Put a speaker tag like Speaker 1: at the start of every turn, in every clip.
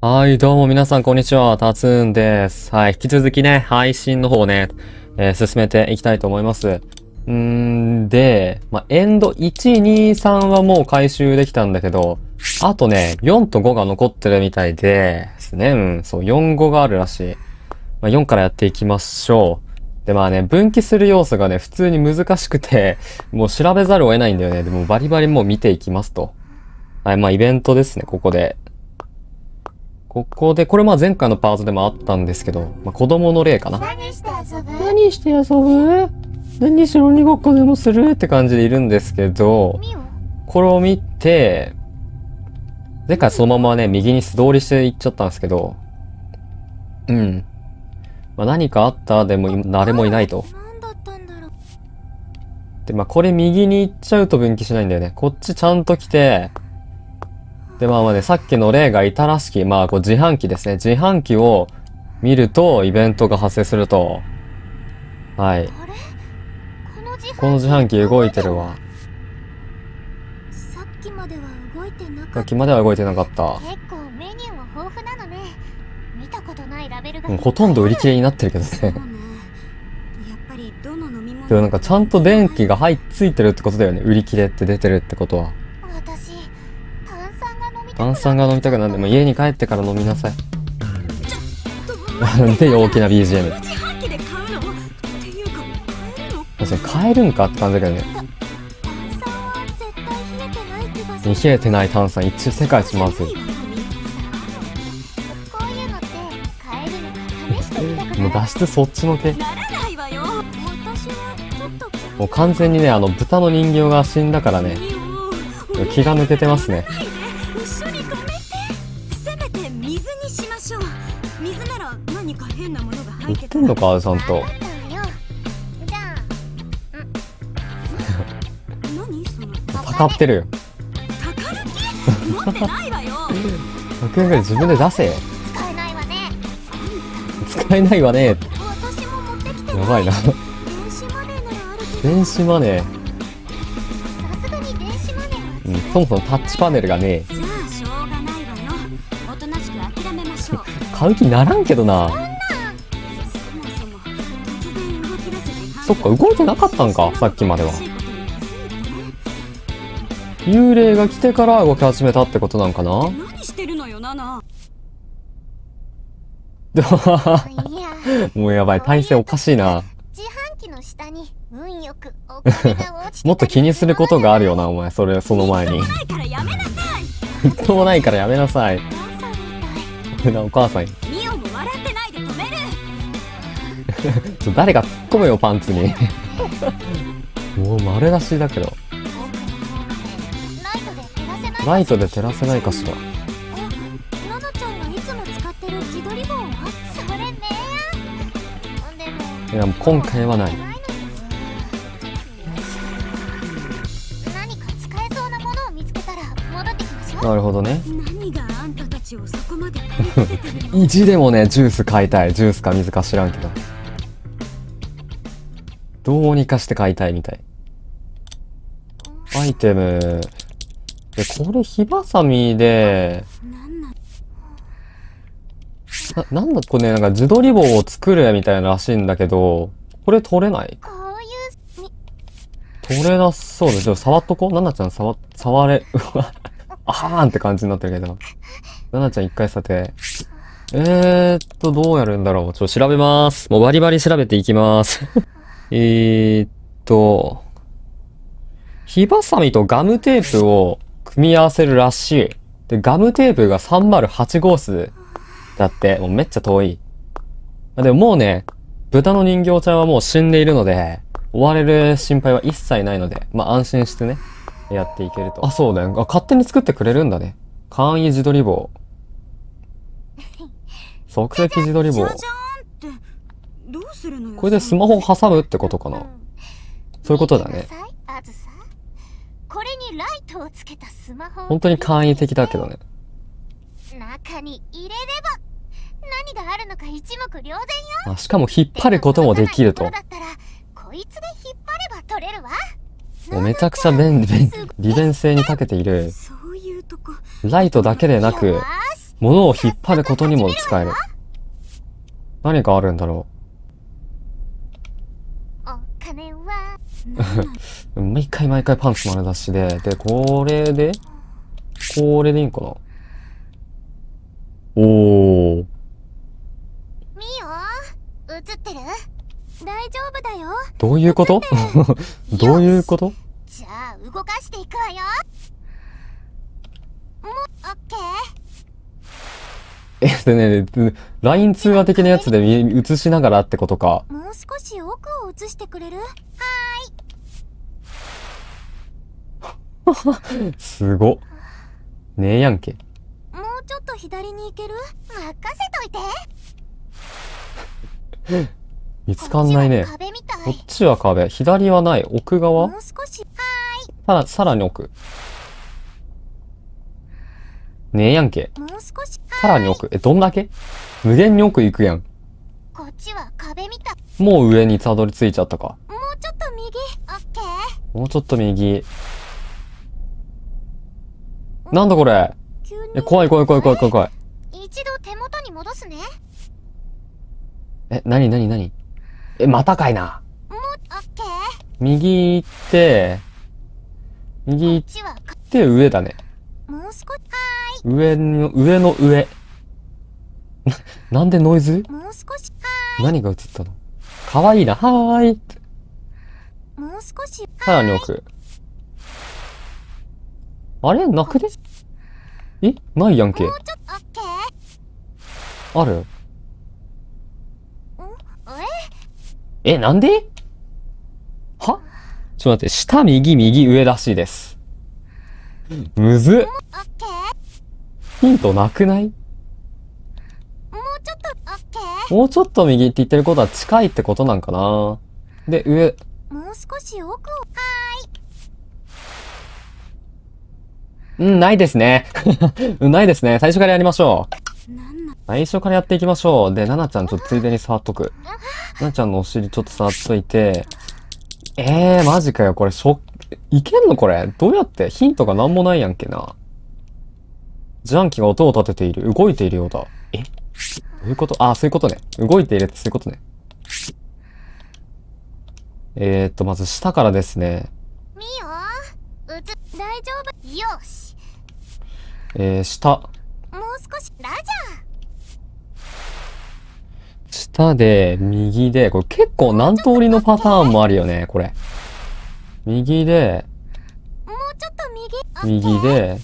Speaker 1: はい、どうも皆さんこんにちは、タツーンです。はい、引き続きね、配信の方をね、えー進めていきたいと思います。ん、で、まあ、エンド1、2、3はもう回収できたんだけど、あとね、4と5が残ってるみたいでですね、うん、そう、4、5があるらしい。まあ、4からやっていきましょう。で、まあね、分岐する要素がね、普通に難しくて、もう調べざるを得ないんだよね。でもバリバリもう見ていきますと。はい、まあイベントですね、ここで。ここで、これまあ前回のパートでもあったんですけど、まあ子供の例かな。
Speaker 2: 何して遊ぶ？
Speaker 1: 何して遊ぶ？何しろ鬼ごっこでもする？って感じでいるんですけど、これを見て、前回そのままね、右に素通りしていっちゃったんですけど、うん。まあ何かあった？でも誰もいないと。で、まあこれ右に行っちゃうと分岐しないんだよね。こっちちゃんと来て、で、まあまあね、さっきの例がいたらしき、まあこう自販機ですね。自販機を見るとイベントが発生すると。はい。
Speaker 2: この自販機
Speaker 1: 動いてるわ。
Speaker 2: さっきまでは動いてなか
Speaker 1: さっ
Speaker 2: った
Speaker 1: きまでは動いてなかった。
Speaker 2: 結構メニューは豊富なのね見たことないラベルが
Speaker 1: うんほとんど売り切れになってるけどね。
Speaker 3: そうね。やっぱりどの飲み物
Speaker 1: でもなんかちゃんと電気が入っついてるってことだよね。売り切れって出てるってことは。
Speaker 2: 炭酸が飲みたく
Speaker 1: なんでも家に帰ってから飲みなさい。なんで大きな BGM。
Speaker 3: 自販機で買うのっていうか買えるの
Speaker 1: 確かに買えるんかって感じだけどね。
Speaker 2: 冷えてない
Speaker 1: 炭酸一応世界一まずい。もう脱出そっちのけ。もう完全にね、あの豚の人形が死んだからね、気が抜けてますね。んのか、ちゃんと。
Speaker 2: 分かっ
Speaker 1: てるよ。
Speaker 3: 宝き持ってないわよ
Speaker 1: 100円ぐらい自分で出せ。
Speaker 2: あ使えないわね
Speaker 1: 使えないわね。やばいな。
Speaker 2: 電子マネー
Speaker 1: うん、そもそもタッチパネルがね
Speaker 3: じゃあしょうがないわよおとなしく諦めましょう
Speaker 1: 買う気ならんけどな。
Speaker 3: そ
Speaker 1: っか動いてなかったんかさっきまでは幽霊が来てから動き始めたってことなんかな？
Speaker 3: 何してるのよナナ
Speaker 1: もうやばい、体勢おかしいな。
Speaker 2: 自販機の下に運よくお金が落ちてたり
Speaker 1: もっと気にすることがあるよな、お前。それ、その前に。
Speaker 3: ないからやめなさ
Speaker 1: みっともないからやめなさい。
Speaker 2: お母さん。
Speaker 1: 誰か突っ込めよ、パンツに。もう丸出しだけど。
Speaker 2: ライトで照らせない
Speaker 1: かしら。
Speaker 2: あナナちゃんがいつも使ってる自撮り棒はそれねでも
Speaker 1: いや、もう今回はない。
Speaker 2: な
Speaker 1: るほどね。意地でもね、ジュース買いたい。ジュースか水か知らんけど。どうにかして買いたいみたい。アイテム。で、これ火ばさみで、
Speaker 3: なな、
Speaker 1: んだこれね、なんか自撮り棒を作れみたいならしいんだけど、これ取れない取れなそうで、ちょっと触っとこう。ななちゃん触、触れ、うわ、あはーんって感じになってるけど。ななちゃん一回さて。えーっと、どうやるんだろう。ちょっと調べます。もうバリバリ調べていきます。えーっと、火ばさみとガムテープを組み合わせるらしい。で、ガムテープが308号室だって、もうめっちゃ遠い。あでももうね、豚の人形ちゃんはもう死んでいるので、追われる心配は一切ないので、まあ安心してね、やっていけると。あ、そうだよ。あ、勝手に作ってくれるんだね。簡易自撮り棒。即席自撮り棒
Speaker 3: じゃ。じゃーんってどうするのよ
Speaker 1: これでスマホを挟むってことかな？そういうことだね。
Speaker 2: これにライトをつけたスマホを
Speaker 1: 本当に簡易的だけどね。
Speaker 2: 中に入れれば何があるのか一目瞭然よ。
Speaker 1: あしかも引っ張ることもできると。
Speaker 2: ころだったらこいつで引っ張れば取れるわ。
Speaker 1: もうめちゃくちゃ便利、便利便性に長けている。ライトだけでなく物を引っ張ることにも使える。何かあるんだろ
Speaker 2: お金は
Speaker 1: う。毎回毎回パンツ丸出しで、で、これで、これでいいんかな？おー。
Speaker 2: ミオ映ってる？大丈夫だよ。
Speaker 1: どういうこと？どういうこと？
Speaker 2: じゃあ動かしていくわよ。もうオッケ
Speaker 1: え、でね、LINE 通話的なやつで見映しながらってことか。
Speaker 2: ーもう少し奥を映してくれる？
Speaker 1: すご。ねえやんけ。
Speaker 2: もうちょっと左に行ける？任せといて
Speaker 1: 見つかんないね
Speaker 2: こっち。は壁。
Speaker 1: 左はない。奥側？
Speaker 2: もう少し
Speaker 1: さら、さらに奥。ねえやんけ。
Speaker 2: もう少し
Speaker 1: さらに奥。え、どんだけ？無限に奥行くやん。
Speaker 2: こっちは壁みたい
Speaker 1: もう上にたどり着いちゃったか。
Speaker 2: もうちょっと右オッケー
Speaker 1: もうちょっと右。なんだこれ？え、怖い怖い怖い怖い怖い怖い。
Speaker 2: 一度手元に戻すね
Speaker 1: え、なになになにえ、またかいな。
Speaker 2: もうオッケー
Speaker 1: 右行って、右
Speaker 2: こ
Speaker 1: 行って上だね。
Speaker 2: もう少し
Speaker 1: 上の、上の上。な、なんでノイズ？
Speaker 2: もう少し
Speaker 1: 何が映ったの？かわいいな。はーい。
Speaker 2: もう少し
Speaker 1: さらに奥。あれ？なくねえ？ないやんけ。ある？
Speaker 2: え？
Speaker 1: え、なんで？は？ちょっと待って、下右右上らしいです。むずヒントなくない？
Speaker 2: もうちょっとオッケー？
Speaker 1: もうちょっと右って言ってることは近いってことなんかな。で、上。
Speaker 2: もう少し奥を
Speaker 1: うん、ないですね。うん、ないですね。最初からやりましょう。最初からやっていきましょう。で、ななちゃんちょっとついでに触っとく。ななちゃんのお尻ちょっと触っといて。えー、マジかよ。これ、しょ、いけんのこれ？どうやって？ヒントがなんもないやんけな。ジャンキが音を立てている。動いているようだ。え？どういうこと？あ、そういうことね。動いているってそういうことね。えーっと、まず下からですね。
Speaker 2: 見ようつ大丈夫？よし
Speaker 1: えー、下。
Speaker 2: もう少しラジ
Speaker 1: 下で、右で、これ結構何通りのパターンもあるよね、これ。右で、
Speaker 2: ャーもうちょっと右。
Speaker 1: 右で、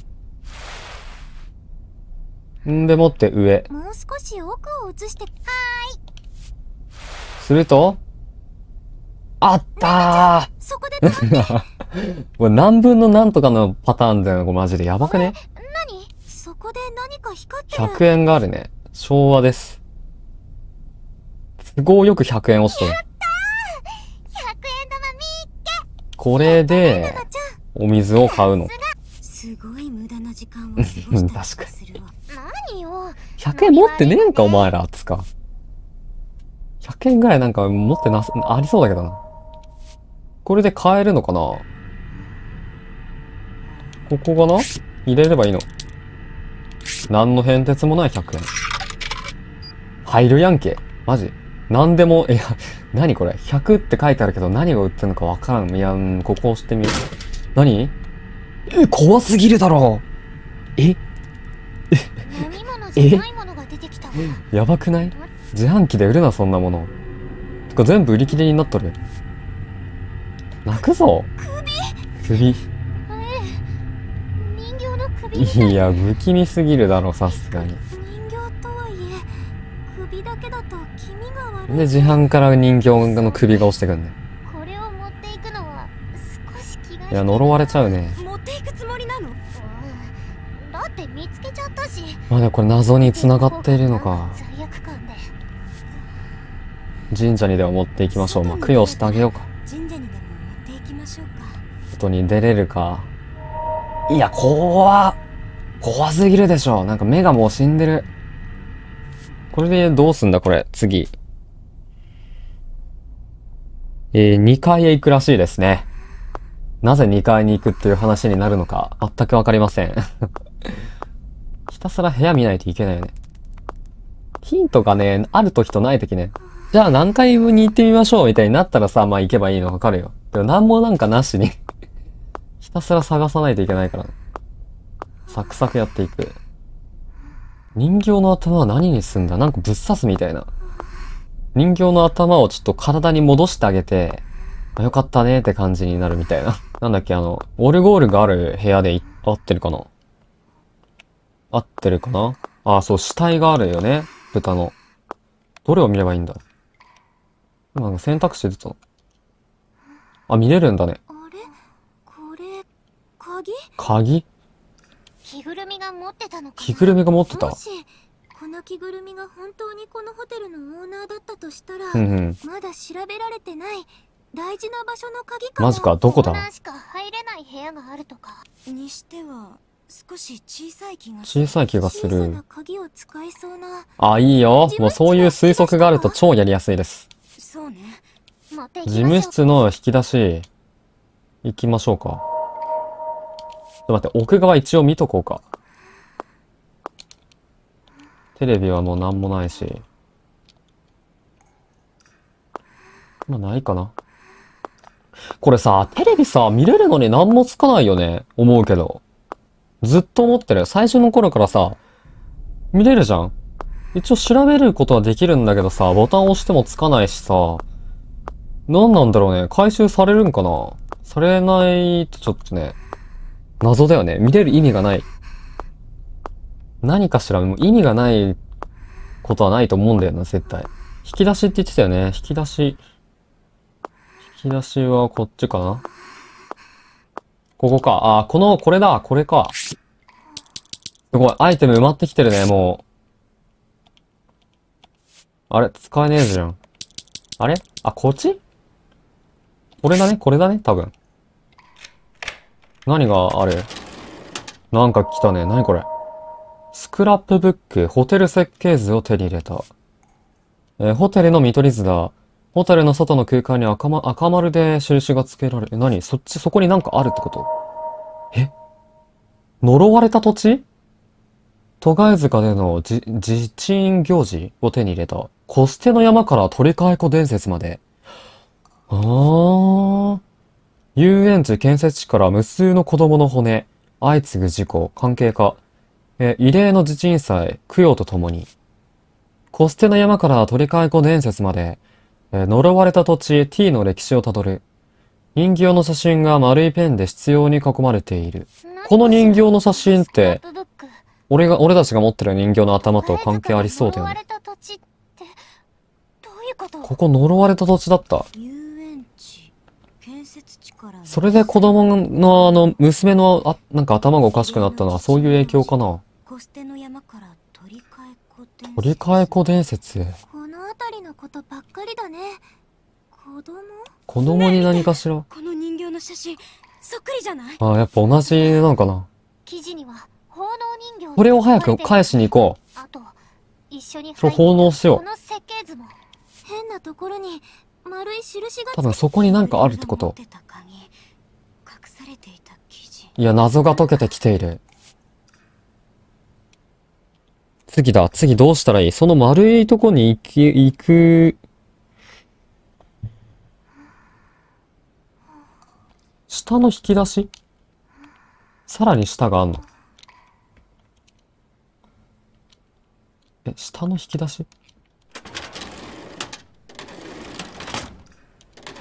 Speaker 1: んでもって上。
Speaker 2: もう少し奥を映して。
Speaker 1: すると、あった
Speaker 2: そこで
Speaker 1: これ何分の何とかのパターンだよね、これマジで。やばくね？
Speaker 2: こで何か光ってる
Speaker 1: ?100 円があるね。昭和です。都合よく100円落ちとる。
Speaker 2: 100円玉み
Speaker 1: これでお水を買うの。
Speaker 3: すごい無駄な時間を過ごしたするわ
Speaker 2: 何よ
Speaker 1: 100円持ってねえんか、お前ら、つか。100円ぐらいなんか持ってなす、ありそうだけどな。これで買えるのかな？ここかな？入れればいいの。何の変哲もない100円。入るやんけ。マジ。何でも、いや、何これ。100って書いてあるけど何が売ってるのかわからん。いや、うんここ押してみる。何？え、怖すぎるだろえ？
Speaker 2: 飲み物じゃないものが出てきたわ
Speaker 1: やばくない？自販機で売るな、そんなもの。てか全部売り切れになっとる。泣くぞ。首？
Speaker 2: 首い
Speaker 1: いや、不気味すぎるだろ、さすがに。
Speaker 2: 人形とはいえ首だけだと気味が悪い
Speaker 1: で、自販から人形の首が落ちてくんね。
Speaker 2: これを持っていくのは少し気が
Speaker 1: いや、呪われちゃうね。
Speaker 3: 持っていくつもりなの？
Speaker 2: うんだって見つけちゃったし
Speaker 1: まあでもこれ謎に繋がっているのか。神社にでも持っていきましょう。まあ、供養してあげようか。
Speaker 3: 神社にでも持っていきましょうか
Speaker 1: 外に出れるか。いや、怖っ怖すぎるでしょ。なんか目がもう死んでる。これでどうすんだ、これ。次。えー、2階へ行くらしいですね。なぜ2階に行くっていう話になるのか、全くわかりません。一たすら部屋見ないといけないよね。ヒントがね、ある時とない時ね。じゃあ何回分に行ってみましょうみたいになったらさ、まあ行けばいいのわかるよ。でも何もなんかなしにひたすら探さないといけないからね。サクサクやっていく。人形の頭は何にすんだ？なんかぶっ刺すみたいな。人形の頭をちょっと体に戻してあげて、あよかったねって感じになるみたいな。なんだっけ、あの、オルゴールがある部屋でい合ってるかな？合ってるかな？あ、そう、死体があるよね。豚の。どれを見ればいいんだ？今の選択肢出たの。あ、見れるんだね。
Speaker 3: あれ？これ？鍵？
Speaker 1: 鍵？
Speaker 2: 着ぐるみが持ってたの
Speaker 1: 着ぐるみが持ってた？
Speaker 3: も。しこの着ぐるみが本当にこのホテルのオーナーだったとしたら、
Speaker 1: うんうん。
Speaker 3: まだ調べられてない大事な場所の鍵かも
Speaker 1: マジか、どこ
Speaker 2: オーナ
Speaker 1: だ
Speaker 2: ーしか入れない部屋があるとか
Speaker 3: にしては少し小さい気が
Speaker 1: 小さい気がす
Speaker 3: 小さな
Speaker 1: る。
Speaker 3: 鍵を使いそうな
Speaker 1: あ、いいよ。もうそういう推測があると超やりやすいです。
Speaker 3: そうね
Speaker 1: 事務室の引き出し、行きましょうか。ちょっと待って、奥側一応見とこうか。テレビはもうなんもないし。まあないかな。これさ、テレビさ、見れるのに何もつかないよね。思うけど。ずっと思ってる。最初の頃からさ、見れるじゃん。一応調べることはできるんだけどさ、ボタン押してもつかないしさ、何なんだろうね。回収されるんかなされないとちょっとね、謎だよね。見れる意味がない。何かしら、もう意味がないことはないと思うんだよな、絶対。引き出しって言ってたよね。引き出し。引き出しはこっちかな？ここか。あ、この、これだ。これか。すごい。アイテム埋まってきてるね、もう。あれ？使えねえじゃん。あれ？あ、こっち？これだね？これだね？多分。何があるなんか来たね。何これ？スクラップブック、ホテル設計図を手に入れた。えーホテルの見取り図だ。ホテルの外の空間に赤,、ま、赤丸で印が付けられ。何？そっち、そこになんかあるってこと？え？呪われた土地？都貝塚でのじ地鎮行事を手に入れた。コステの山から鳥替え湖伝説まで。あー。遊園地建設地から無数の子供の骨、相次ぐ事故、関係か。え、異例の地鎮祭、供養とともに。コステの山から鳥替え湖伝説まで、え、呪われた土地 T の歴史をたどる。人形の写真が丸いペンで執拗に囲まれている。この人形の写真って俺が、俺たちが持ってる人形の頭と関係ありそうだよね。
Speaker 2: こ
Speaker 1: こ呪われた土地だった。それで子供のあの、娘のあ、なんか頭がおかしくなったのはそういう影響かな。
Speaker 3: 取り替え湖伝説。この辺りのことばっかりだね子供？
Speaker 1: 子供に何かしら？
Speaker 3: この人形の写真そっくりじゃない？
Speaker 1: あ、やっぱ同じなのかな。
Speaker 2: 記事には奉納人形
Speaker 1: これを早く返しに行こう。
Speaker 2: あと一緒に
Speaker 1: そう
Speaker 2: 入って
Speaker 1: 奉納しよう
Speaker 2: この設計図も
Speaker 3: 変なところに丸い印が
Speaker 1: 多分そこになんかあるってこと
Speaker 3: 持ってた鍵隠されていた記事
Speaker 1: いや、謎が解けてきている。次だ。次どうしたらいい？その丸いとこに行き、行く。下の引き出し？さらに下があんの？え、下の引き出し？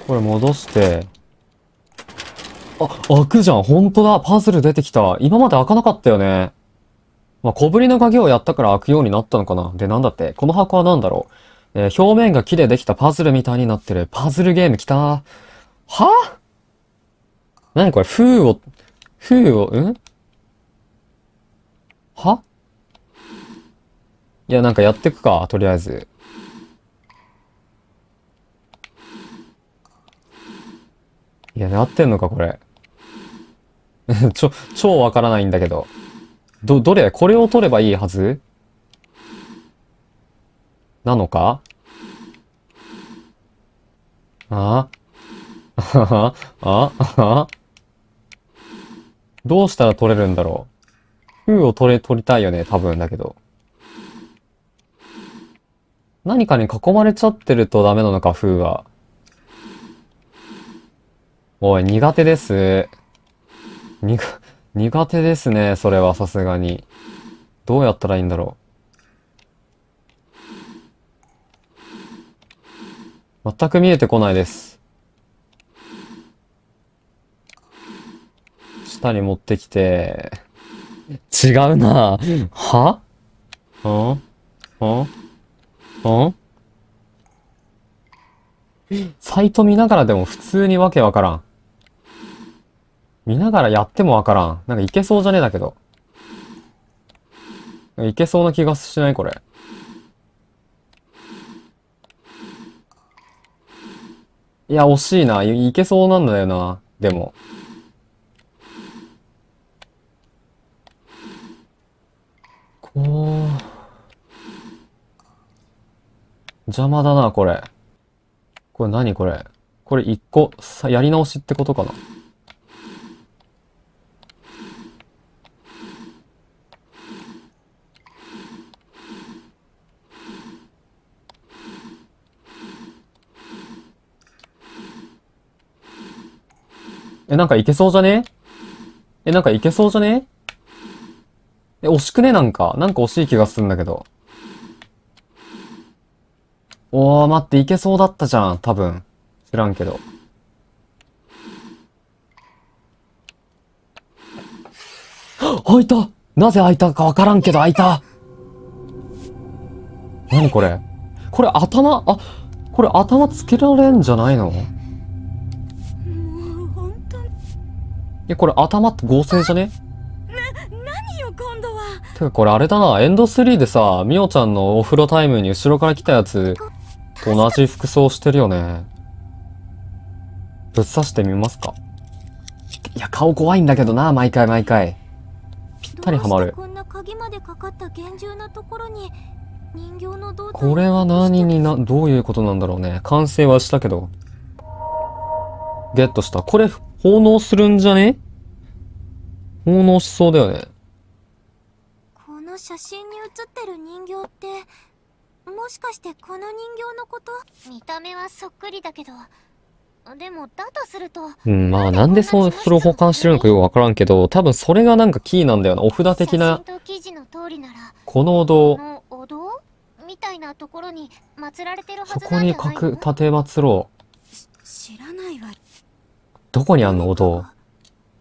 Speaker 1: これ戻して、あ、開くじゃん。ほんとだ。パズル出てきた。今まで開かなかったよね。まあ、小ぶりの鍵をやったから開くようになったのかな。で、なんだって？この箱は何だろう？えー表面が木でできたパズルみたいになってる。パズルゲーム来た？は？何これ？封を、封を、うん？は？いや、なんかやってくか。とりあえず。いや、なってんのか、これ。ちょ、超わからないんだけど。ど、どれこれを取ればいいはず？なのか？あ？あ？あ？あ？どうしたら取れるんだろう？風を取れ、取りたいよね、多分だけど。何かに囲まれちゃってるとダメなのか、風は。おい、苦手です。苦、苦手ですね、それはさすがに。どうやったらいいんだろう。全く見えてこないです。下に持ってきて、違うなは？ん？ん？ん？サイト見ながらでも普通にわけわからん。見ながらやってもわからん。なんかいけそうじゃねえだけど。いけそうな気がしないこれ。いや、惜しいな。いけそうなんだよな。でも。こう。邪魔だな、これ。これ何これ。これ一個、やり直しってことかな。え、なんかいけそうじゃね？え、なんかいけそうじゃね？え、惜しくね？なんか。なんか惜しい気がするんだけど。おー、待って、いけそうだったじゃん。多分。知らんけど。開いたなぜ開いたかわからんけど開いた何これ？これ頭、あ、これ頭つけられんじゃないの？え、これ頭って合成じゃね？
Speaker 3: 何よ今度は
Speaker 1: てかこれあれだな、エンド3でさ、みおちゃんのお風呂タイムに後ろから来たやつと同じ服装してるよね。ぶっ刺してみますかいや、顔怖いんだけどな、毎回毎回。ぴったりはまる。
Speaker 2: こんな鍵までかかった厳重なところに人形の胴体
Speaker 1: これは何にな、どういうことなんだろうね。完成はしたけど。ゲットした。これ、奉納するんじゃね？奉納しそうだよね。
Speaker 2: この写真に写ってる人形ってもしかしてこの人形のこと？見た目はそっくりだけど。でもだとすると
Speaker 1: うん、まあなんでそう、それを保管してるのかよくわからんけど、多分それがなんかキーなんだよな。お札的な
Speaker 2: 写、真と記事の通りなら
Speaker 1: このお堂。
Speaker 2: お堂みたいなところに祀られてるは
Speaker 1: そ
Speaker 2: ずなんじ
Speaker 1: こにかく、
Speaker 2: ゃないの
Speaker 1: 立てまつろう。
Speaker 3: 知らないわ
Speaker 1: どこにあんのお堂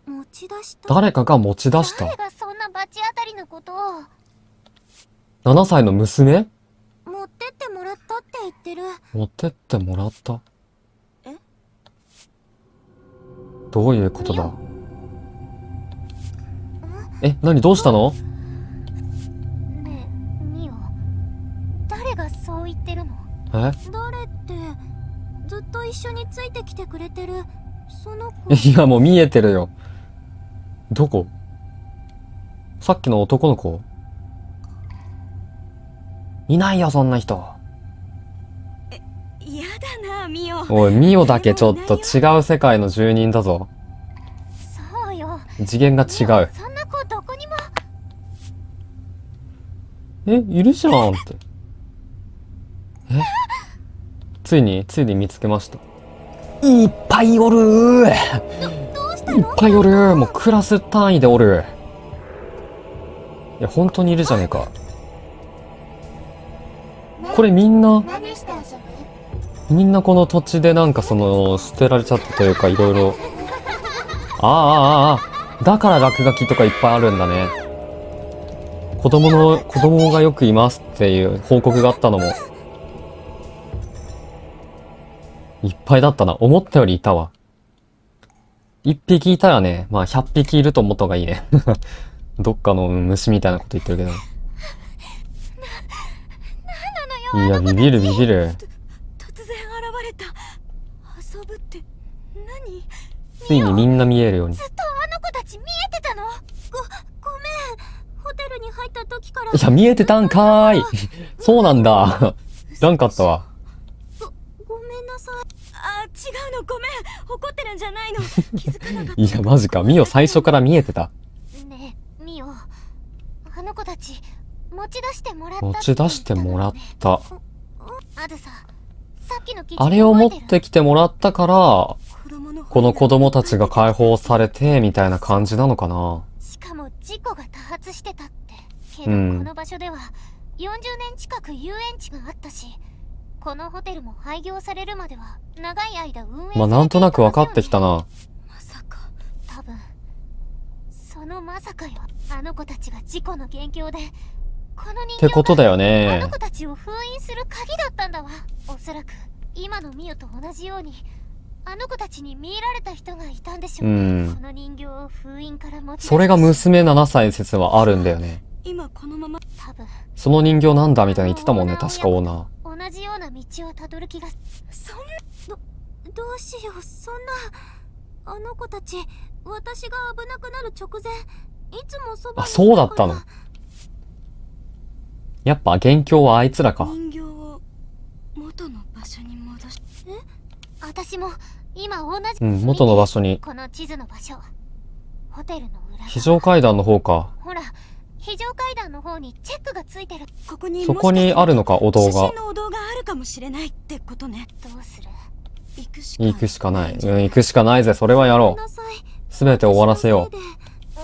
Speaker 2: 持ち出した。
Speaker 1: 誰かが持ち出した。
Speaker 2: 誰。がそんな罰当たりのことを。
Speaker 1: 7歳の娘？
Speaker 2: 持ってってもらったって言ってる。
Speaker 1: 持ってってもらった？
Speaker 3: え？
Speaker 1: どういうことだ？え、何どうしたの？
Speaker 2: ねえミオ。誰がそう言ってるの？
Speaker 1: え？
Speaker 2: 誰ってずっと一緒についてきてくれてる
Speaker 1: いや、もう見えてるよ。どこ？さっきの男の子？いないよ、そんな人。
Speaker 3: 嫌だなミオ
Speaker 1: おい、ミオだけちょっと違う世界の住人だぞ。
Speaker 2: そうよ
Speaker 1: 次元が違う。
Speaker 2: そんな子どこにも
Speaker 1: え、いるじゃんって。え？ついに、ついに見つけました。いっぱいおるーいっぱいおるーもうクラス単位でおる。いや、本当にいるじゃねえか。これみんな、みんなこの土地でなんかその、捨てられちゃったというか、いろいろ。ああ、ああ、ああ。だから落書きとかいっぱいあるんだね。子供の、子供がよくいますっていう報告があったのも。いっぱいだったな。思ったよりいたわ。一匹いたらね、まあ百匹いると思った方がいいね。どっかの虫みたいなこと言ってるけど。いや、ビビるビビる。
Speaker 3: 突然現れた遊ぶって何
Speaker 1: ついにみんな見えるように。
Speaker 2: ずっとあの子たち見えてたのご、ごめんホテルに入った時から
Speaker 1: いや、見えてたんかーい。そうなんだ。知らんかったわ。
Speaker 2: ごごめんなさい
Speaker 3: うのごめん怒ってるんじゃないの 気づかなかった
Speaker 1: いや、マジか。ミオ最初から見えてた。
Speaker 2: ねえミオあの子たち持ち出してもらった
Speaker 1: 持ち出してもらった。
Speaker 2: あずささっきの記事
Speaker 1: あれを持ってきてもらったから、この子供たちが解放されて、みたいな感じなのかな。
Speaker 2: るしかも事故が多発してたってけど、
Speaker 1: うん
Speaker 2: この場所では40年近く遊園地があったしこのホテルも廃業されるまでは長い間運営
Speaker 1: まあ、なんとなく分かってきた
Speaker 2: な
Speaker 1: な。
Speaker 3: まさか
Speaker 2: 多分そのまさかよあの子たちが事故の元凶でこの人
Speaker 1: ってことだよ
Speaker 2: あ
Speaker 1: ね
Speaker 2: の。子たちを封印する鍵だったんだわおそらく今のミオと同じようにあの子たちに見入られた人がいたんでしょう、
Speaker 1: うん
Speaker 2: この人形を封印から持ち出し
Speaker 1: それが娘7歳説はあるんだよね。
Speaker 3: 今このまま
Speaker 2: 多分
Speaker 1: その人形なんだみたいに言ってたもんね、確かオーナー。
Speaker 2: 同じような道をたどる気が
Speaker 3: そん
Speaker 2: どうしようそんなあの子たち私が危なくなる直前いつもそば
Speaker 1: あ、そうだったの？やっぱ元凶はあいつらか。
Speaker 3: 人形を元の場所に戻し
Speaker 2: 私も今同じ
Speaker 1: うん、元の場所に。
Speaker 2: この地図の場所ホテルの裏側
Speaker 1: 非常階段の方か。
Speaker 2: ほら非常階段の方にチェックがついてる
Speaker 3: ここに
Speaker 1: そこにあるのか、お堂が
Speaker 3: 写真。のお堂があるかもしれないってことね
Speaker 2: どうする？
Speaker 3: 行くしか
Speaker 1: 行くしかない。うん、行くしかないぜ。それはやろう。すべて終わらせよう。
Speaker 2: 謝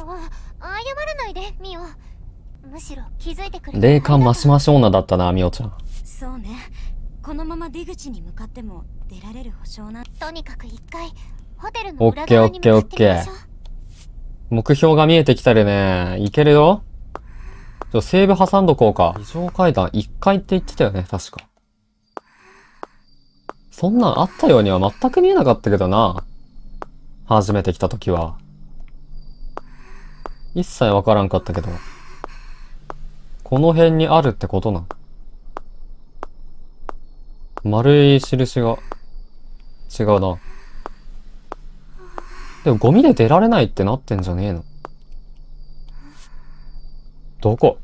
Speaker 2: らないでミオむしろ気づいてくれて
Speaker 1: 霊感マシマシ女だったな、みおちゃん。
Speaker 3: そうねこのまま出口に向かっても出られる保証な
Speaker 2: とにかく一回ホテルの裏
Speaker 1: オッケー
Speaker 2: 側に向かってみましょ
Speaker 1: オッケーオッ目標が見えてきたるね。いけるよ。ちょ、セーブ挟んどこうか。非常階段1階って言ってたよね、確か。そんなんあったようには全く見えなかったけどな。初めて来た時は。一切わからんかったけど。この辺にあるってことな。丸い印が、違うな。でもゴミで出られないってなってんじゃねえのどこ？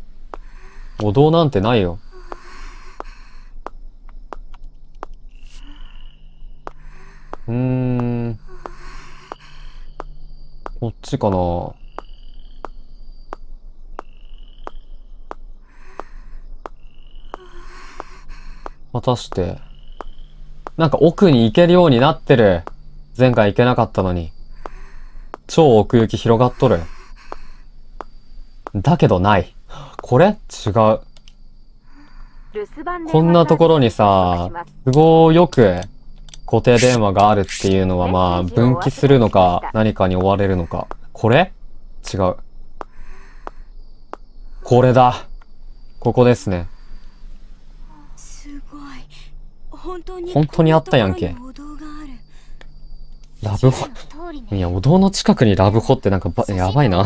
Speaker 1: お堂なんてないよ。うーん。こっちかな？果たして。なんか奥に行けるようになってる。前回行けなかったのに。超奥行き広がっとる。だけどない。これ？違う。こんなところにさ、都合よく固定電話があるっていうのはまあ分岐するのか何かに追われるのか。これ？違う。これだ。ここですね。
Speaker 3: 本当に
Speaker 1: あったやんけラブホ？いや、お堂の近くにラブホってなんかば、やばいな。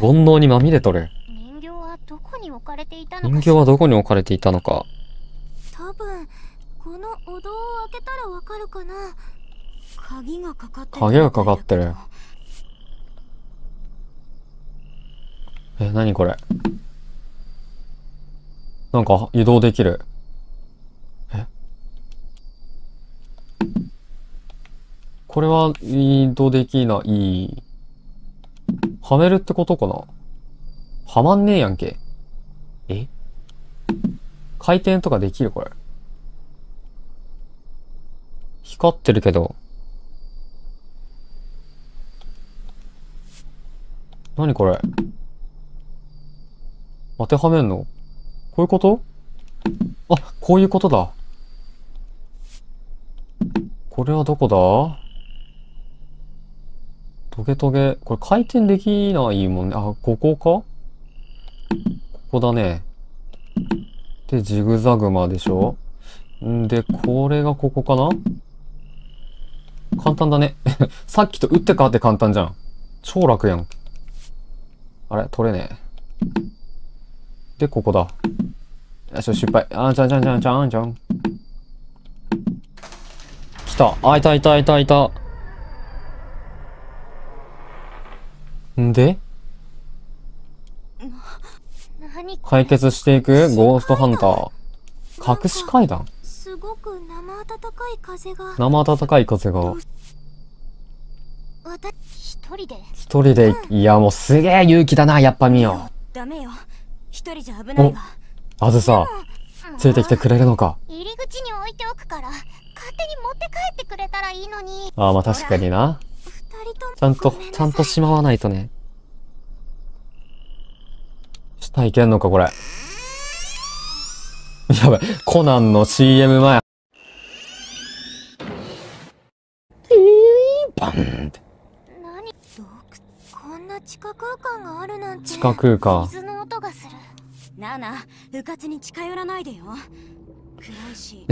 Speaker 1: 煩悩にまみれとる。
Speaker 2: 人形はどこに置かれていたのか
Speaker 1: 人形はどこに置かれていたのか。
Speaker 2: 多分このお堂を開けたらわかるかな
Speaker 3: 鍵がかかってる
Speaker 1: 鍵がかかってるえ、なにこれ？なんか移動できる。え？これは移動できない。はめるってことかな？はまんねえやんけ。え？回転とかできるこれ。光ってるけど。何これ？当てはめんの？こういうこと？あ、こういうことだ。これはどこだ？トゲトゲ。これ回転できないもんね。あ、ここか？ここだね。で、ジグザグマでしょ？んで、これがここかな？簡単だね。さっきと打って変わって簡単じゃん。超楽やん。あれ？取れねえ。で、ここだ。よし、失敗。あ、じゃんじゃんじゃんじゃんじゃん。来た。あ、いたいたいたいた。んで解決していく？ゴーストハンター。隠し階段。
Speaker 2: すごく生暖かい風が。
Speaker 1: 生暖かい風が。
Speaker 2: 私一人で。
Speaker 1: 一人で、いやもうすげえ勇気だな、やっぱ見よ。
Speaker 3: ダメよ。一人じゃ危ないわ。
Speaker 1: あずさ、ついてきてくれるのか？
Speaker 2: 入り口に置いておくから勝手に持って帰ってくれたらいいのに。
Speaker 1: ああ、まあ確かにな。ちゃんとちゃんとしまわないとね。下いけんのか、これ。やばい。コナンの CM 前。ピーバンって。
Speaker 2: 何？洞窟こんな地下空間があるなんて
Speaker 1: 地下空間。
Speaker 2: 水の音がする
Speaker 3: なあなあうかつに近寄らないでよ 暗いし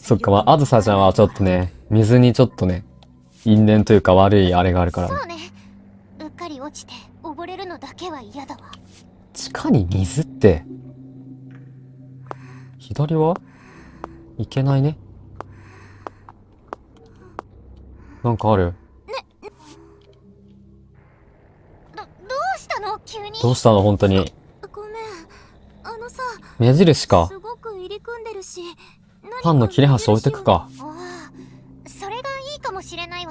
Speaker 1: そっか、まあ、あずさちゃんはちょっとね、水にちょっとね、因縁というか悪いあれがあるからね。
Speaker 2: そうねうっかり落ちて溺れるのだけは嫌だわ
Speaker 1: 地下に水って。左は？いけないね。なんかある？
Speaker 2: どどうしたの？急に
Speaker 1: どうしたの？本当に。
Speaker 2: ごめんあのさ
Speaker 1: 目印か。
Speaker 2: すごく入り組んでるし
Speaker 1: パンの切れ端置いてくか。
Speaker 2: それがいいかもしれない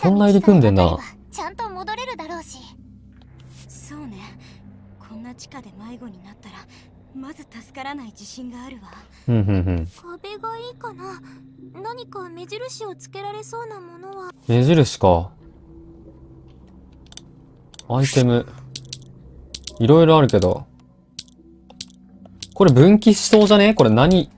Speaker 1: そんな入り組んでんな
Speaker 2: ちゃんと戻れるだろうし
Speaker 3: そうねこんな地下で迷子になったらまず助からない自信があるわ
Speaker 1: ふんふんふん。
Speaker 2: 壁がいいかな何か目印をつけられそうなものは
Speaker 1: 目印か。アイテム。いろいろあるけど。これ分岐しそうじゃね？これ何？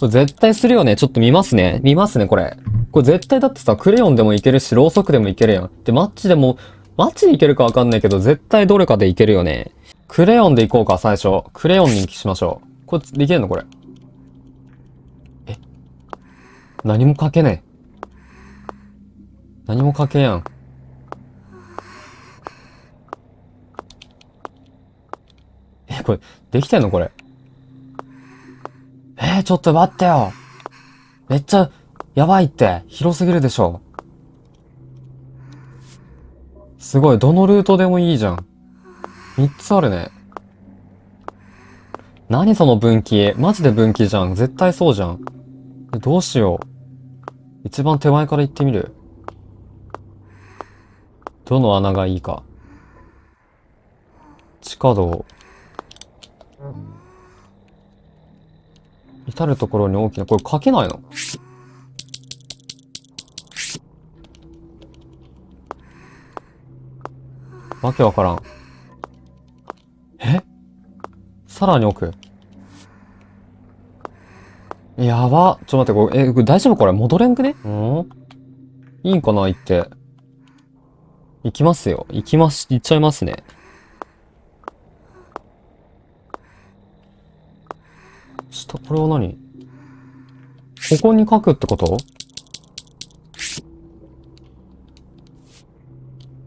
Speaker 1: これ絶対するよね。ちょっと見ますね。見ますね、これ。これ絶対だってさ、クレヨンでもいけるし、ろうそくでもいけるやん。で、マッチでも、マッチでいけるかわかんないけど、絶対どれかでいけるよね。クレヨンでいこうか、最初。クレヨンにしましょう。これ、できるのこれ。え？何も書けねえ。何も書けやん。え、これ、できてんのこれ？えー、ちょっと待ってよ。めっちゃ、やばいって。広すぎるでしょ。すごい、どのルートでもいいじゃん。三つあるね。何その分岐？マジで分岐じゃん。絶対そうじゃん。どうしよう。一番手前から行ってみる。どの穴がいいか。地下道。至るところに大きな、これ書けないの？わけわからん。え？さらに奥。やば。ちょっと待って、これ、え、これ大丈夫これ？戻れんくね？うん？いいんかな行って。行きますよ。行きます、行っちゃいますね。下、これは何？ここに書くってこと？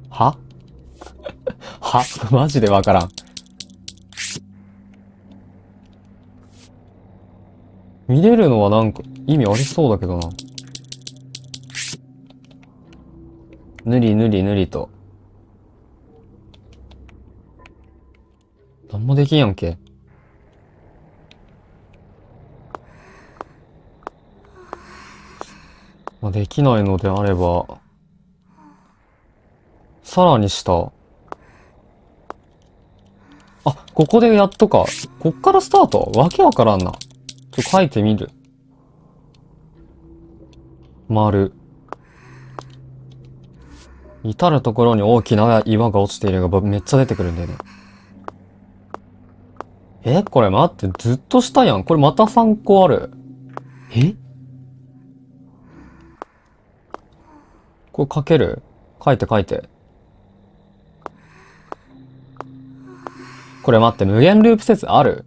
Speaker 1: は？は？マジでわからん。見れるのはなんか意味ありそうだけどな。ぬりぬりぬりと。なんもできんやんけ。まあ、できないのであれば、さらに下。あ、ここでやっとか。こっからスタート？わけわからんな。ちょ、書いてみる。丸。至るところに大きな岩が落ちているがめっちゃ出てくるんだよね。え？これ待って、ずっと下やん。これまた3個ある。え？これ書ける？書いて書いて。これ待って、無限ループ説ある？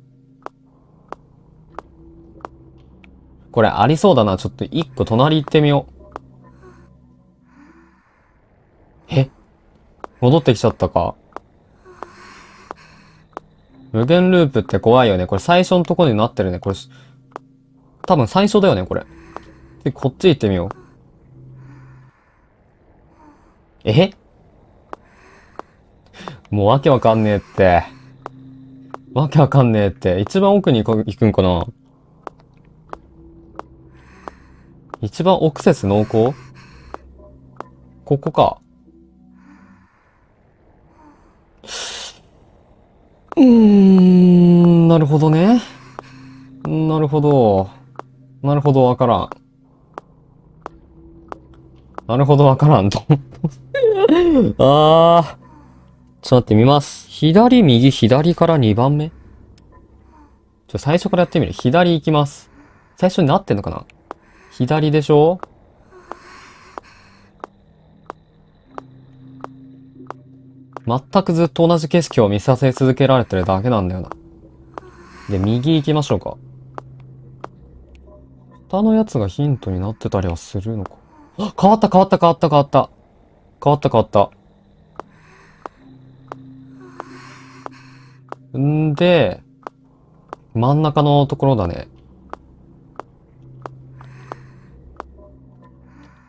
Speaker 1: これありそうだな。ちょっと一個隣行ってみよう。え？戻ってきちゃったか。無限ループって怖いよね。これ最初のとこになってるね。これ、多分最初だよね、これ。で、こっち行ってみよう。え？もうわけわかんねえって。わけわかんねえって。一番奥に行くんかな？一番奥説濃厚？ここか。うーん、なるほどね。なるほど。なるほどわからん。なるほどわからんとあー。ちょっと待って、見ます。左、右、左から2番目？ちょ、最初からやってみる。左行きます。最初になってんのかな？左でしょ？全くずっと同じ景色を見させ続けられてるだけなんだよな。で、右行きましょうか。下のやつがヒントになってたりはするのか。あ変わった変わった変わった変わった。変わった変わった。んで、真ん中のところだね。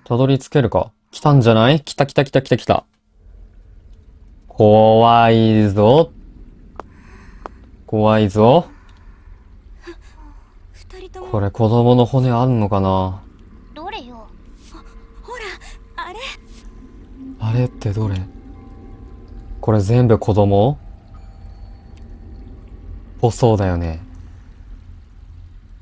Speaker 1: たどり着けるか？来たんじゃない？来た来た来た来た来た。怖いぞ。怖いぞ。これ子供の骨あんのかな
Speaker 2: どれよ
Speaker 3: ほらあれ
Speaker 1: あれってどれ？これ全部子供？ぽそうだよね。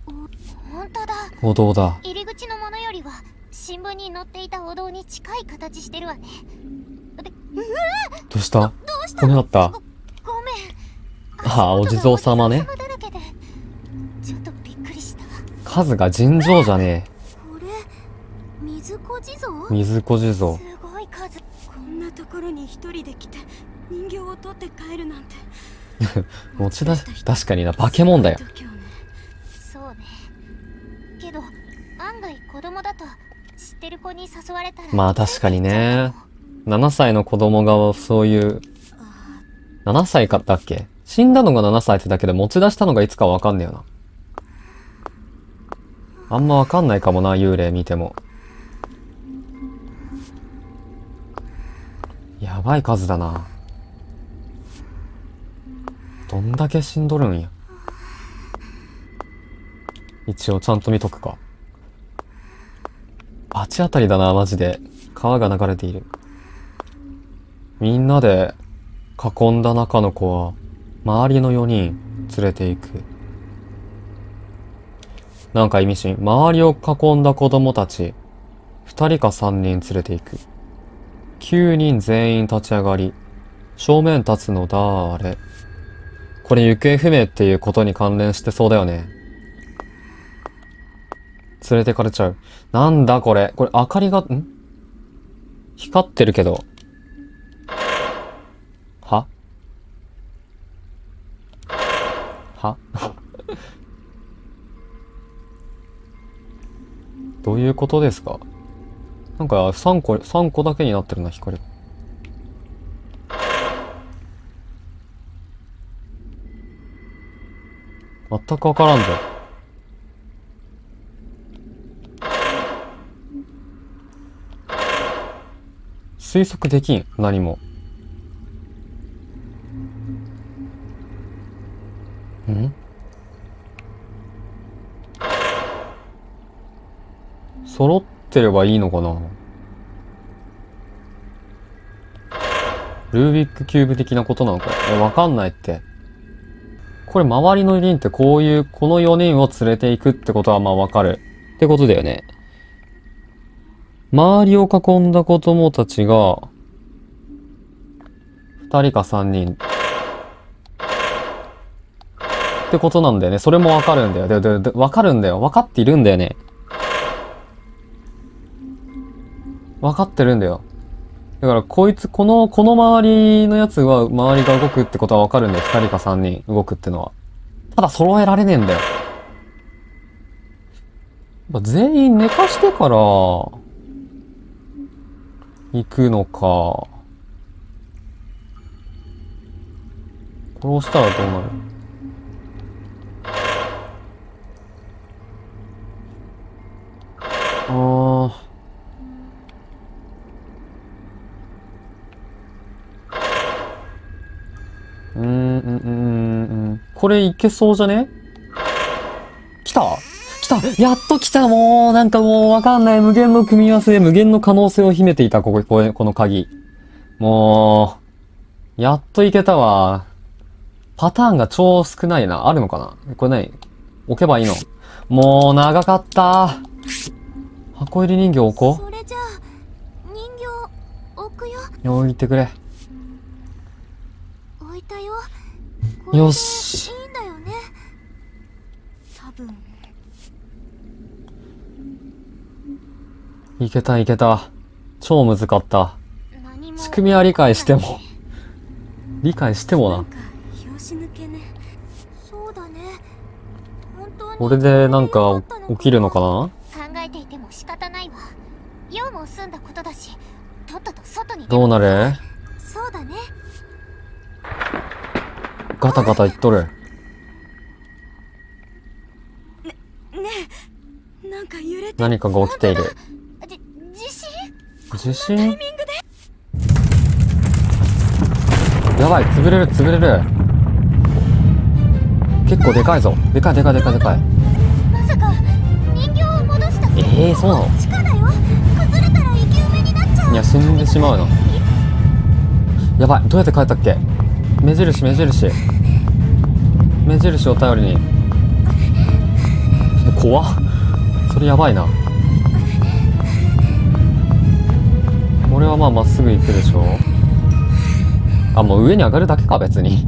Speaker 2: 本当だ。
Speaker 1: お堂だ。
Speaker 2: 入り口のものよりは新聞に載っていたお堂に近い形してるわね。で
Speaker 1: どうした？
Speaker 2: どうした？
Speaker 1: 骨あった？
Speaker 2: ごごめん。
Speaker 1: ああ、お地蔵様ね。数が尋常じゃね
Speaker 2: これ水子地蔵？
Speaker 1: え。水子地蔵。
Speaker 2: すごい数
Speaker 3: こんなところに一人で来て人形を取って帰るなんて。
Speaker 1: 持ち出し、確かにな、化け物だよ。
Speaker 2: そうね。けど案外子供だと知ってる子に誘われたら。
Speaker 1: まあ確かにね。7歳の子供がそういう、7歳かだっけ？死んだのが7歳ってだけで持ち出したのがいつかわかんねえよな。あんまわかんないかもな、幽霊見ても。やばい数だな。どんだけ死んどるんや。一応ちゃんと見とくか。罰当たりだな、マジで。川が流れている。みんなで囲んだ中の子は、周りの4人連れて行く。なんか意味深。周りを囲んだ子供たち、2人か3人連れて行く。9人全員立ち上がり、正面立つのだ、あれ。これ行方不明っていうことに関連してそうだよね。連れてかれちゃう。なんだこれ。これ明かりが、ん？光ってるけど。は？は？どういうことですか？なんか3個、3個だけになってるな、光が。全くわからんぞ。推測できん、何も。ん？揃ってればいいのかな？ルービックキューブ的なことなのか？え、わかんないって。これ周りの4人ってこういう、この4人を連れて行くってことはまあわかる。ってことだよね。周りを囲んだ子供たちが、二人か三人。ってことなんだよね。それもわかるんだよ。で、で、で、わかるんだよ。わかっているんだよね。わかってるんだよ。だから、こいつ、この、この周りのやつは、周りが動くってことはわかるんだよ。二人か三人動くってのは。ただ、揃えられねえんだよ。全員寝かしてから、行くのか。殺したらどうなる？あー。うーん、うん、うん、うん。これいけそうじゃね？来た？来た？やっと来たもうなんかもうわかんない無限の組み合わせ、無限の可能性を秘めていたここ、これこの鍵。もう、やっといけたわ。パターンが超少ないな。あるのかな？これ何置けばいいの？もう長かった。箱入り人形置こ
Speaker 2: それじゃあ人形置くよ
Speaker 1: う置いてくれ。
Speaker 2: 置いたよこれで
Speaker 1: よし
Speaker 2: いいんだよね多分
Speaker 1: いけたいけた。超難かった。仕組みは理解しても。理解してもな。
Speaker 3: な
Speaker 2: そうだね本当に
Speaker 1: これでなんか起きるのかな？
Speaker 2: 考えていても仕方ないわ用も済んだことだしとっとと外に出
Speaker 1: どうなる？ガタガタ言っとる。
Speaker 3: なんか揺れて
Speaker 1: 何かが起きている。
Speaker 2: じ地震？
Speaker 1: 地震？やばい、潰れる、潰れる。結構でかいぞ。でかいでかいでかいでかい。
Speaker 2: まさか人形を戻した
Speaker 1: ええー、そうなの？
Speaker 2: 地下だよ崩れたら生き埋めになっちゃう
Speaker 1: いや、死んでしまうの。やばい、どうやって帰ったっけ？目印、目印。目印を頼りに。怖っ。それやばいな。これはまあまっすぐ行くでしょあ、もう上に上がるだけか、別に。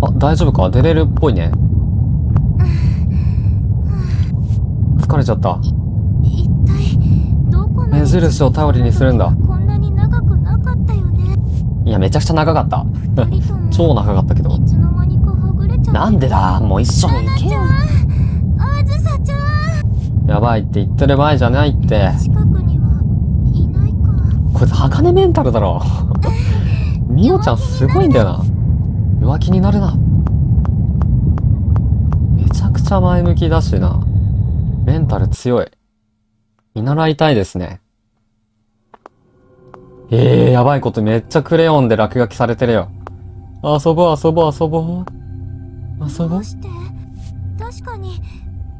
Speaker 1: あ、大丈夫か？出れるっぽいね。疲れちゃった。目印を頼りにするんだ
Speaker 2: こんなに長くなかったよね
Speaker 1: いや、めちゃくちゃ長かった。超長かったけどなんでだ？もう一緒に行けよ。やばいって言ってる場合じゃないって。こいつ鋼メンタルだろ。みおちゃんすごいんだよな。弱気になるな。めちゃくちゃ前向きだしな。メンタル強い。見習いたいですね。ええー、やばいことめっちゃクレヨンで落書きされてるよ。遊ぼう遊ぼう遊ぼう。遊ぼう
Speaker 2: して？確かに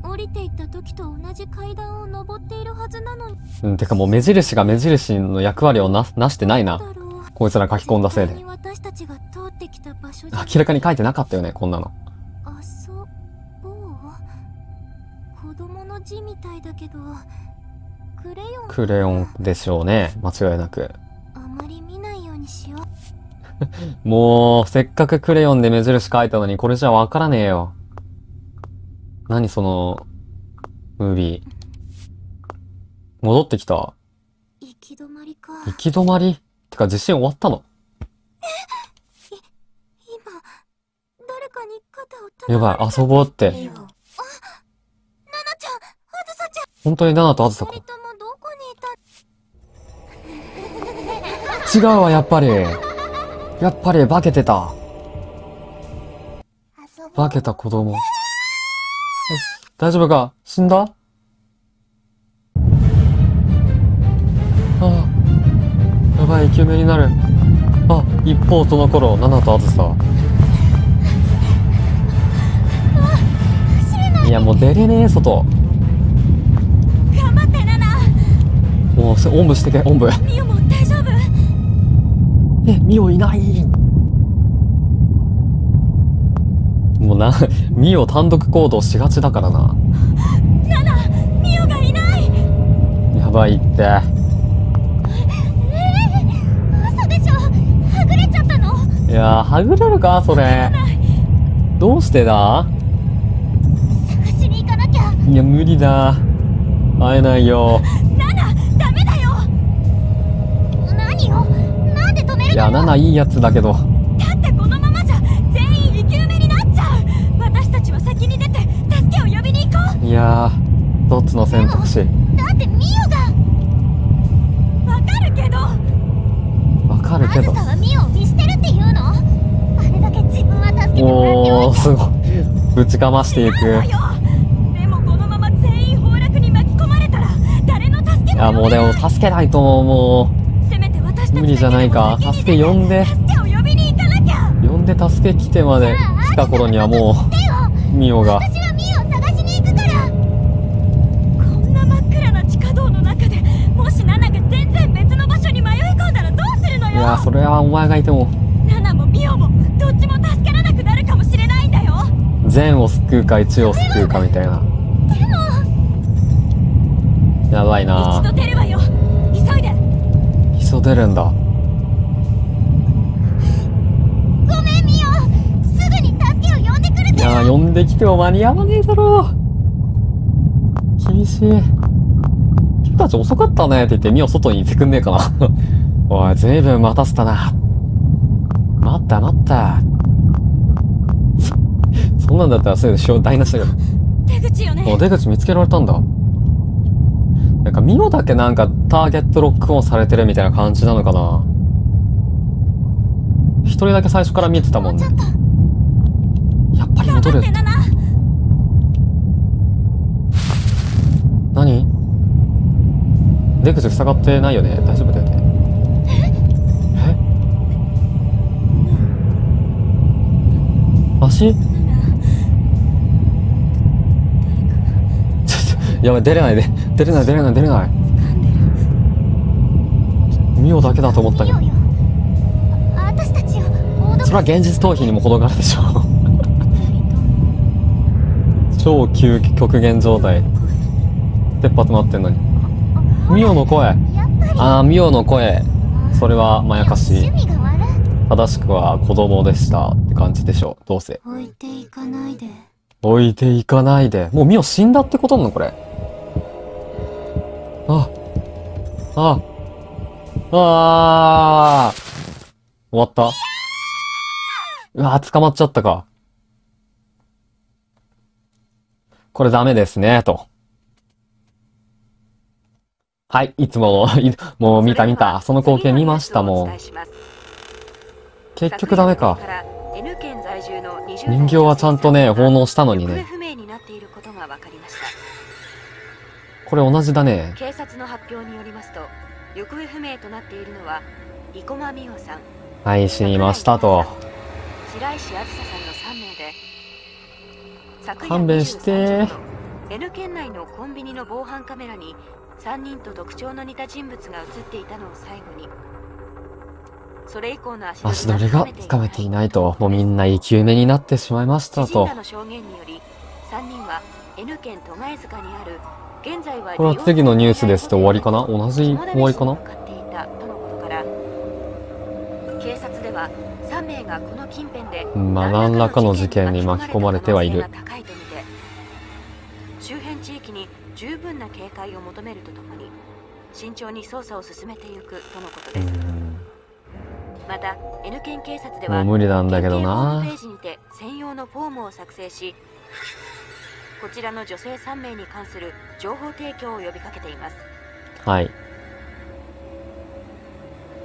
Speaker 2: 降りていった時と同じ階段を登っているはずなのに
Speaker 1: うん、てかもう目印が目印の役割をな、なしてないな。こいつら書き込んだせいで
Speaker 2: 絶対。に私たちが通ってきた場所じゃ
Speaker 1: 明らかに書いてなかったよね、こんなの。
Speaker 2: 遊ぼう子供の字みたいだけどクレヨン
Speaker 1: クレヨンでしょうね。間違いなく。もう、せっかくクレヨンで目印書いたのに、これじゃわからねえよ。何その、ムービー。戻ってきた。
Speaker 2: 行き止まりか
Speaker 1: 行き止まり？てか、地震終わったの？
Speaker 2: 今誰かに肩を叩
Speaker 1: やばい、遊ぼうって。
Speaker 2: ナナちゃんあずさちゃん
Speaker 1: 本当にナナとアズサか 違うわ、やっぱり。やっぱり化けてた。化けた子供。よし大丈夫か？死んだ？ああ。やばい、生き埋めになる。あ、一方その頃、ナナとアズサ。いや、もう出れねえ、外。
Speaker 3: 頑張ってナナ
Speaker 1: もう、せおんぶしてけ、おんぶ。え、ミオいないもうな、ミオ単独行動しがちだからな。
Speaker 3: ナナミオがいない
Speaker 1: やばいって。
Speaker 2: 嘘でしょはぐれちゃったの？
Speaker 1: いやー、はぐれるかそれ。どうしてだ？
Speaker 2: 探しに行かなきゃ
Speaker 1: いや、無理だ。会えないよ。いや、ナナいいやつだけど。
Speaker 3: だってこのままじゃ全員生き埋めになっちゃう私たちは先に出て助けを呼びに行こ
Speaker 1: いやー、どっちの選択肢？
Speaker 2: だってミオが
Speaker 3: うわかるけど
Speaker 1: わかるけど
Speaker 2: あず。さはミオを見捨てるって言うの？あれだけ自分は助けてお
Speaker 1: おすごい。ぶちかましていく。
Speaker 3: だよでもこのまま全員崩落に巻き込まれたら誰の助けも
Speaker 1: いや、もうでも、助けないとも
Speaker 3: せ
Speaker 1: 無理じゃないか？助け呼んで。
Speaker 3: 呼
Speaker 1: んで助け来てまで来た頃にはもうミオが。
Speaker 3: いやそれはお前がいても。ナナもミオもどっちも助からなくなる
Speaker 1: かもしれない
Speaker 3: んだよ。
Speaker 1: 善を救うか一を救うかみたいな。やばいな。
Speaker 3: 出る
Speaker 1: んだ。
Speaker 2: ごめんミオすぐに助けを呼んでくる
Speaker 1: いやー、呼んできても間に合わねえだろ厳しい。君たち遅かったねって言って、ミオ外にいてくんねえかな。おい、ずいぶん待たせたな。待った待った。そそんなんだったらすぐしよう台無しだけど。
Speaker 3: 出口よね
Speaker 1: お、出口見つけられたんだ。なんか、ミオだけなんかターゲットロックオンされてるみたいな感じなのかな？一人だけ最初から見えてたもんね。やっぱり戻る。何？出口塞がってないよね？大丈夫だよね？え？足？やばい出れないで。出れない出れない出れない。ミオだけだと思ったけど。それは現実逃避にも程があるでしょ 超急極限状態。鉄発待ってんのに。ミオの声。あーミオの声。それはまやかし正しくは子供でした。って感じでしょう。どうせ。
Speaker 2: 置いていかないで。
Speaker 1: 置いていかないで。もうミオ死んだってことなのこれ。あああー。終わった。うわー捕まっちゃったか。これダメですねと。はいいつものい もう見た見た。その光景見ましたもん結局ダメか。
Speaker 4: 人
Speaker 1: 人形はちゃんとね奉納したのにね。
Speaker 4: こ
Speaker 1: れ同じだね。
Speaker 4: 警察の発表によりますと行方不明となっているのは生駒美桜さん。
Speaker 1: はい死にましたと。
Speaker 4: 白石あずささんの3名で昨夜
Speaker 1: 勘弁して。
Speaker 4: 23時頃 N 県内のコンビニの防犯カメラに3人と特徴の似た人物が映っていたのを最後にそれ以降の足
Speaker 1: 足取りがつかめていないともうみんな生き埋めになってしまいましたと。
Speaker 4: 知人らの証言により3人は N 県戸貝塚にある
Speaker 1: これは次のニュースですと終わりかな？同じ終わりかな？
Speaker 4: 向かっていたとのことから。警察では3名がこの近辺で
Speaker 1: まあ何らかの事件に巻き込まれてはいる。
Speaker 4: 周辺地域に十分な警戒を求めるとともに慎重に捜査を進めていくとのこと
Speaker 1: う
Speaker 4: です。
Speaker 1: ん。
Speaker 4: また N 県警察で
Speaker 1: もう
Speaker 4: は
Speaker 1: 無理なんだけど
Speaker 4: 県警ホー
Speaker 1: な
Speaker 4: ムページにて専用のフォームを作成しこちらの女性3名に関する情報提供を呼びかけています。
Speaker 1: はい。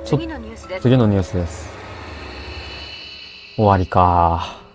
Speaker 4: 次のニュースです。
Speaker 1: 次のニュースです。終わりか